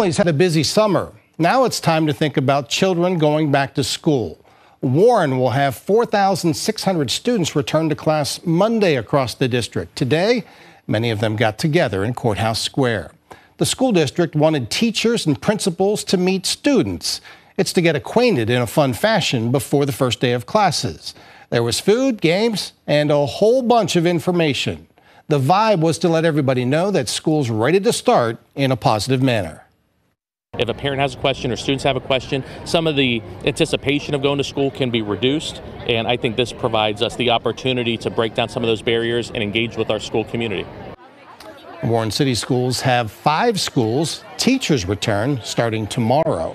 Families had a busy summer. Now it's time to think about children going back to school. Warren will have 4,600 students return to class Monday across the district. Today, many of them got together in Courthouse Square. The school district wanted teachers and principals to meet students. It's to get acquainted in a fun fashion before the first day of classes. There was food, games, and a whole bunch of information. The vibe was to let everybody know that school's ready to start in a positive manner. If a parent has a question or students have a question, some of the anticipation of going to school can be reduced. And I think this provides us the opportunity to break down some of those barriers and engage with our school community. Warren City Schools have five schools. Teachers return starting tomorrow.